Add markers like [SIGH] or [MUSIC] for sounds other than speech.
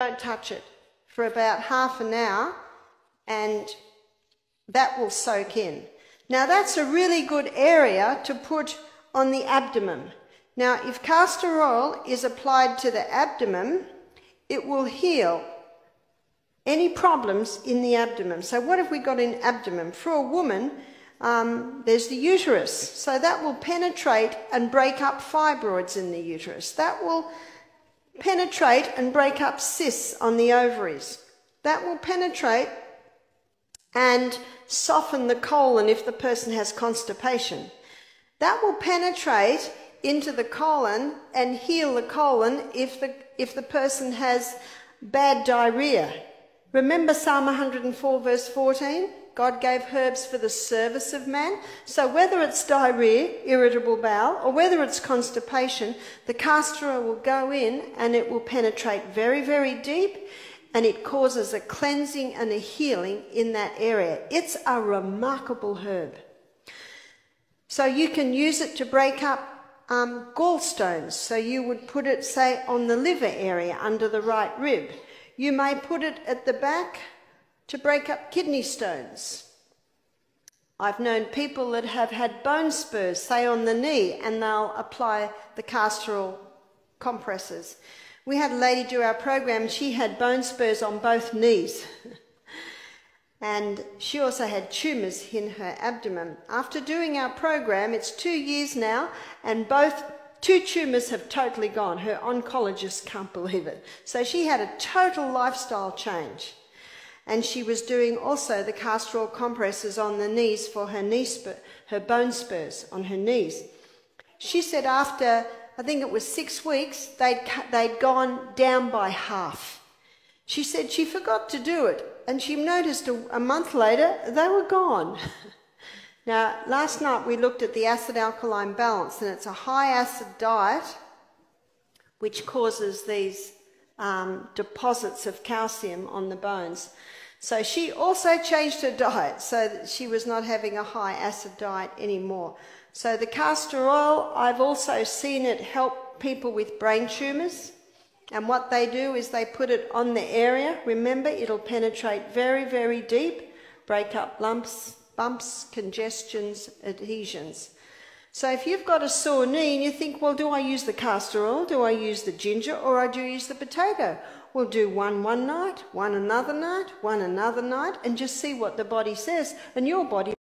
don't touch it for about half an hour and that will soak in. Now that's a really good area to put on the abdomen. Now if castor oil is applied to the abdomen, it will heal any problems in the abdomen. So what have we got in abdomen? For a woman, um, there's the uterus. So that will penetrate and break up fibroids in the uterus. That will penetrate and break up cysts on the ovaries. That will penetrate and soften the colon if the person has constipation. That will penetrate into the colon and heal the colon if the, if the person has bad diarrhea. Remember Psalm 104, verse 14? God gave herbs for the service of man. So whether it's diarrhea, irritable bowel, or whether it's constipation, the castor will go in and it will penetrate very, very deep and it causes a cleansing and a healing in that area. It's a remarkable herb. So you can use it to break up um, gallstones. So you would put it, say, on the liver area under the right rib. You may put it at the back to break up kidney stones. I've known people that have had bone spurs, say on the knee, and they'll apply the castor oil compresses. We had a lady do our program, she had bone spurs on both knees. [LAUGHS] and she also had tumours in her abdomen. After doing our program, it's two years now, and both two tumours have totally gone. Her oncologist can't believe it. So she had a total lifestyle change and she was doing also the castor oil compresses on the knees for her knee spur, her bone spurs on her knees. She said after I think it was six weeks they'd they'd gone down by half. She said she forgot to do it, and she noticed a, a month later they were gone. [LAUGHS] now last night we looked at the acid alkaline balance, and it's a high acid diet which causes these um, deposits of calcium on the bones. So she also changed her diet so that she was not having a high acid diet anymore. So the castor oil, I've also seen it help people with brain tumours. And what they do is they put it on the area. Remember, it'll penetrate very, very deep, break up lumps, bumps, congestions, adhesions. So if you've got a sore knee and you think, well, do I use the castor oil? Do I use the ginger? Or I do use the potato? We'll do one one night, one another night, one another night, and just see what the body says. And your body